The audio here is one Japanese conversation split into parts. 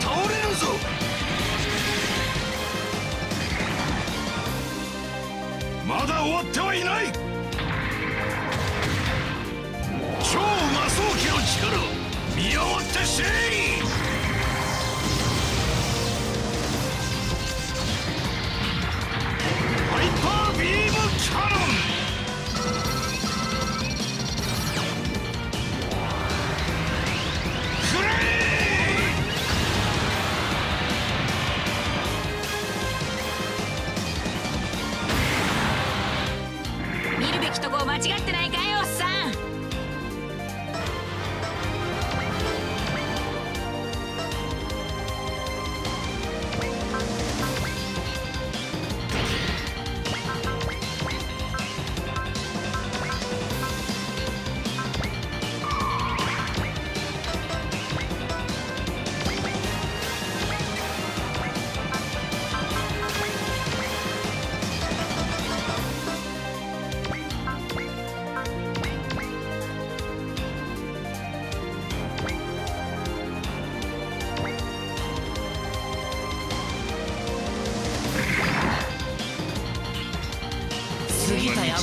倒れるぞ。まだ終わってはいない。超魔装機の力見合わってせい。ハイパービームキャノン。間違ってないか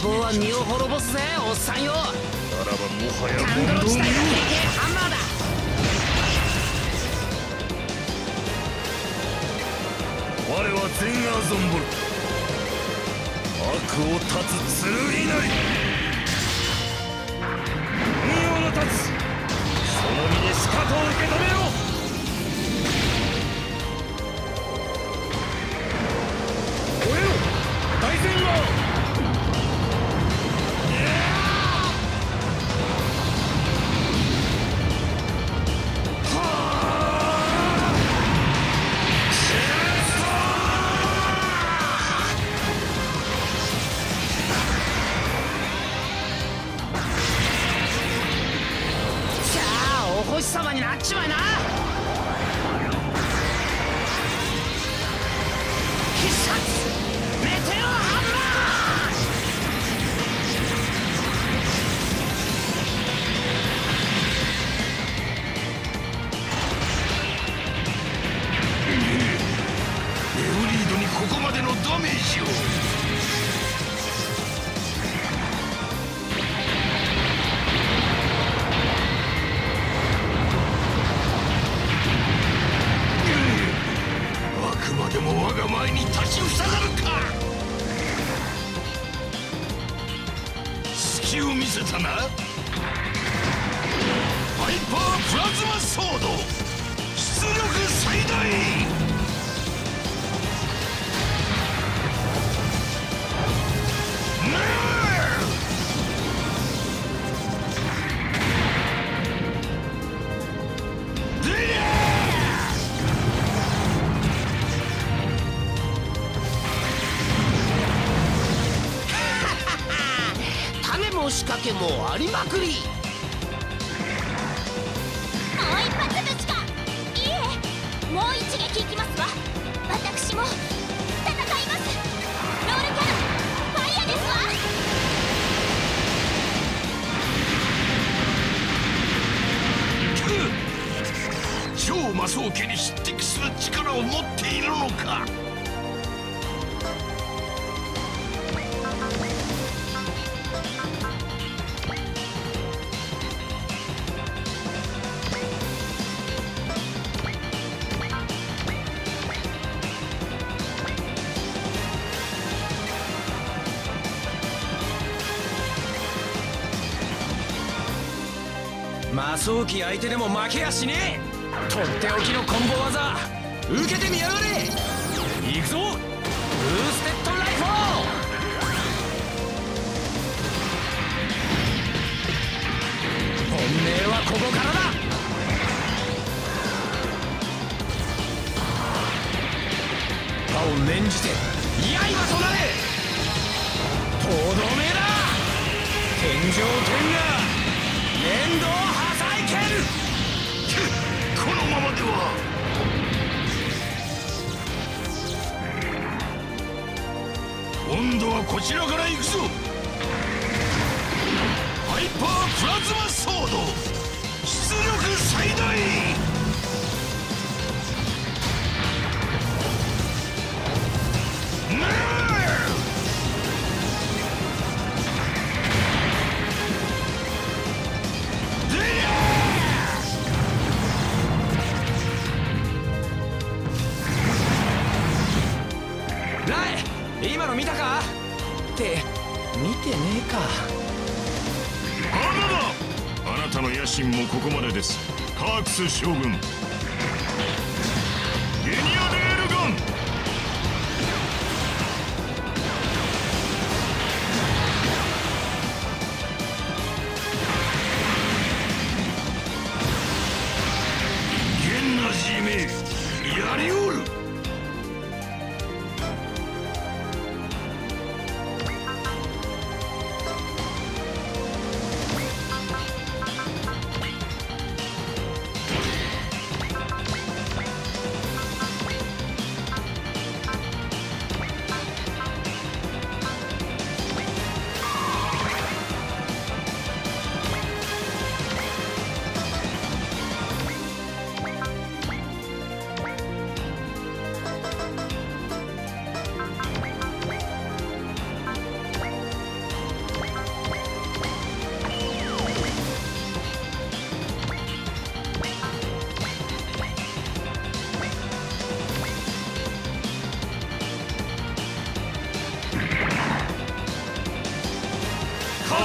は身を滅ぼすぜおっさんよ。ならばもはやハンドル地帯がハンマーだ。我はゼンガーゾンボル悪を断つ剣なり。運用の断つ。その身にしかと受け止めろ。燃えろ大ゼンあお星様になっちまいな。必殺メテオハンマー。エフリードにここまでのダメージを。隙を見せたな。ハイパープラズマソード。出力最大。ねえけもありまくり。もう一発ぶちか。いえもう一撃いきますわ。私も戦います。ロールキャノンファイヤーですわ。超魔装家に匹敵する力を持っているのか魔装機相手でも負けやしねえ。とっておきのコンボ技。受けてみやがれ。行くぞ。ブーステッドライフル本命はここからだ。他を念じて刃となれ。とどめだ。天上天が面倒。けるこのままでは今度はこちらから行くぞ。ハイパープラズマソード出力最大ムか。まだだ。あなたの野心もここまでです。カークス将軍。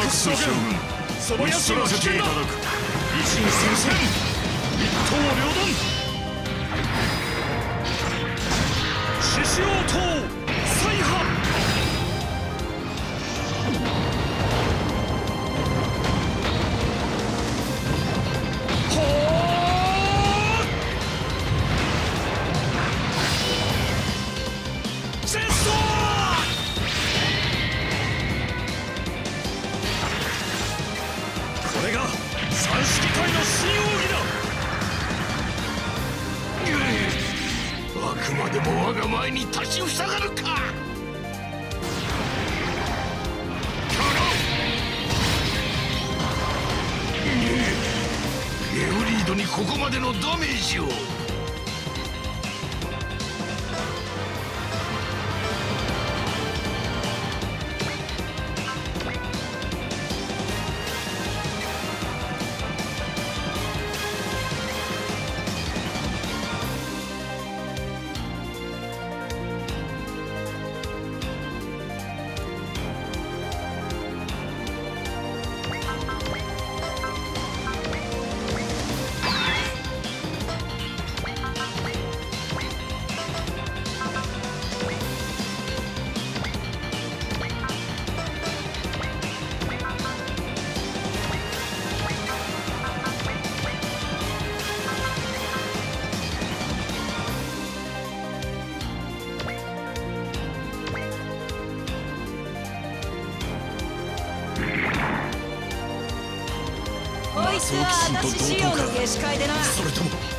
カークス将軍その野お知心は危険だらせていただ。く維新戦線一刀両断。獅子王刀れが三式会の新奥義だ。あくまでも我が前に立ちふさがるか。エウリードにここまでのダメージを。つは私仕様の下司会でな。それとも